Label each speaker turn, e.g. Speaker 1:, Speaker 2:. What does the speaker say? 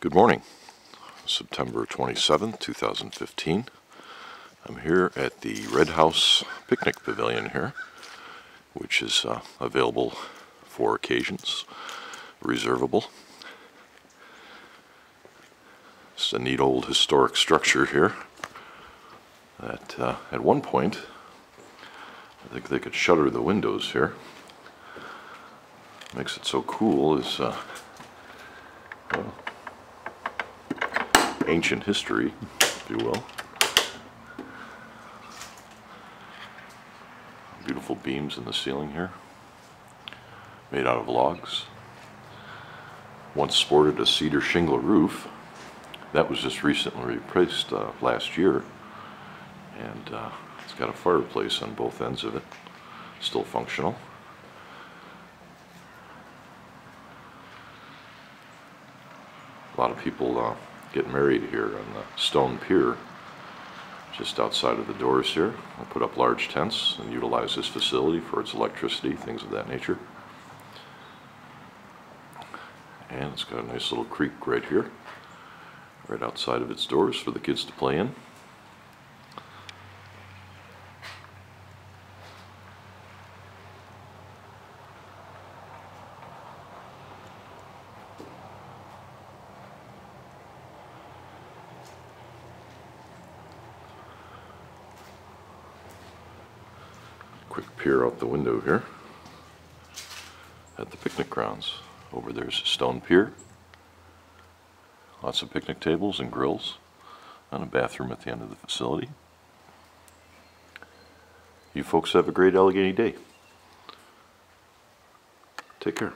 Speaker 1: Good morning. September 27th, 2015. I'm here at the Red House Picnic Pavilion here, which is uh, available for occasions, reservable. It's a neat old historic structure here that uh, at one point, I think they could shutter the windows here. Makes it so cool is uh, ancient history, if you will. Beautiful beams in the ceiling here, made out of logs. Once sported a cedar shingle roof. That was just recently replaced uh, last year. And uh, it's got a fireplace on both ends of it, still functional. A lot of people uh, get married here on the stone pier, just outside of the doors here. I put up large tents and utilize this facility for its electricity, things of that nature. And it's got a nice little creek right here, right outside of its doors for the kids to play in. Quick peer out the window here at the picnic grounds. Over there's a stone pier, lots of picnic tables and grills, and a bathroom at the end of the facility. You folks have a great Allegany day. Take care.